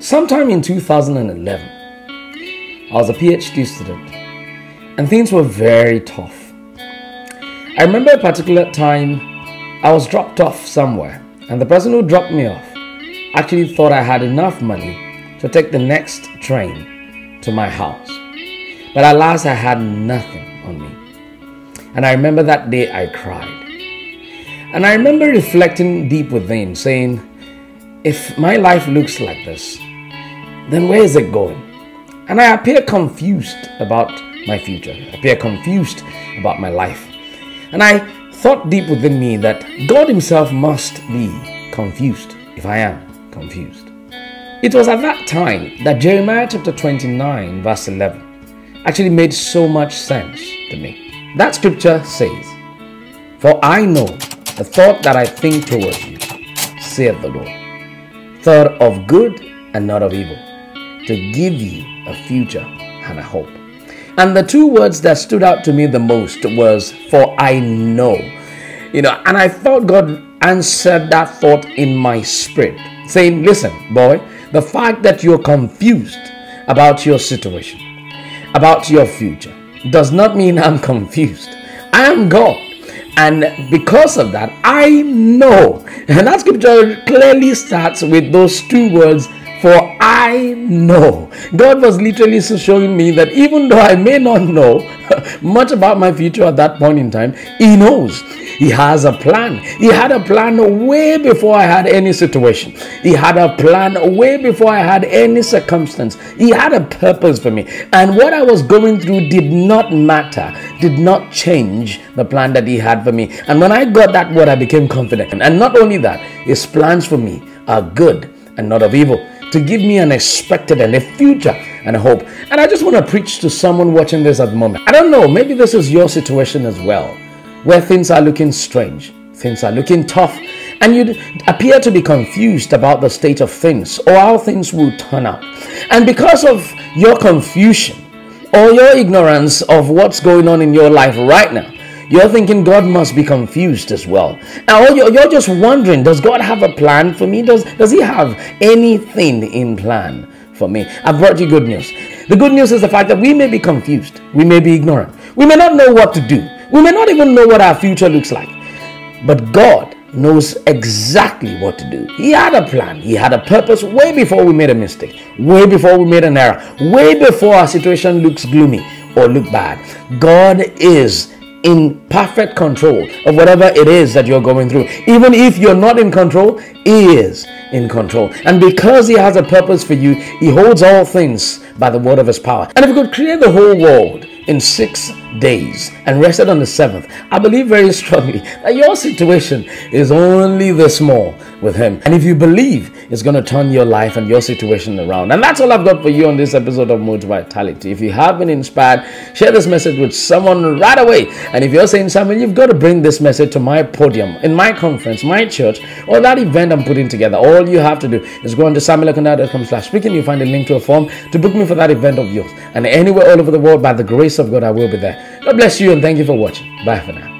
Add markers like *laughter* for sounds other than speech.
Sometime in 2011, I was a PhD student and things were very tough. I remember a particular time I was dropped off somewhere and the person who dropped me off actually thought I had enough money to take the next train to my house. But alas, I had nothing on me. And I remember that day I cried. And I remember reflecting deep within, saying, if my life looks like this, then where is it going? And I appear confused about my future. I appear confused about my life. And I thought deep within me that God Himself must be confused if I am confused. It was at that time that Jeremiah chapter 29, verse 11, actually made so much sense to me. That scripture says, For I know the thought that I think towards you, saith the Lord, thought of good and not of evil to give you a future and a hope. And the two words that stood out to me the most was, For I know. You know, and I thought God answered that thought in my spirit, saying, Listen, boy, the fact that you're confused about your situation, about your future, does not mean I'm *laughs* confused. I am God. And because of that, I know. And that scripture clearly starts with those two words for I know. God was literally showing me that even though I may not know *laughs* much about my future at that point in time, He knows. He has a plan. He had a plan way before I had any situation. He had a plan way before I had any circumstance. He had a purpose for me. And what I was going through did not matter, did not change the plan that He had for me. And when I got that word, I became confident. And not only that, His plans for me are good and not of evil to give me an expected and a future and a hope. And I just want to preach to someone watching this at the moment. I don't know, maybe this is your situation as well, where things are looking strange, things are looking tough, and you appear to be confused about the state of things or how things will turn out. And because of your confusion or your ignorance of what's going on in your life right now, you're thinking God must be confused as well. You're, you're just wondering, does God have a plan for me? Does, does He have anything in plan for me? I've brought you good news. The good news is the fact that we may be confused, we may be ignorant, we may not know what to do, we may not even know what our future looks like. But God knows exactly what to do. He had a plan, He had a purpose way before we made a mistake, way before we made an error, way before our situation looks gloomy or look bad. God is in perfect control of whatever it is that you're going through. Even if you're not in control, He is in control. And because He has a purpose for you, He holds all things by the word of His power. And if He could create the whole world in six days and rested on the seventh, I believe very strongly that your situation is only this small with Him. And if you believe, it's going to turn your life and your situation around. And that's all I've got for you on this episode of Motivitality. If you have been inspired, share this message with someone right away. And if you're saying, Samuel, you've got to bring this message to my podium, in my conference, my church, or that event I'm putting together, all you have to do is go on to SamuelEkundayo.com slash speaking. You'll find a link to a form to book me for that event of yours. And anywhere all over the world, by the grace of God, I will be there. God bless you and thank you for watching. Bye for now.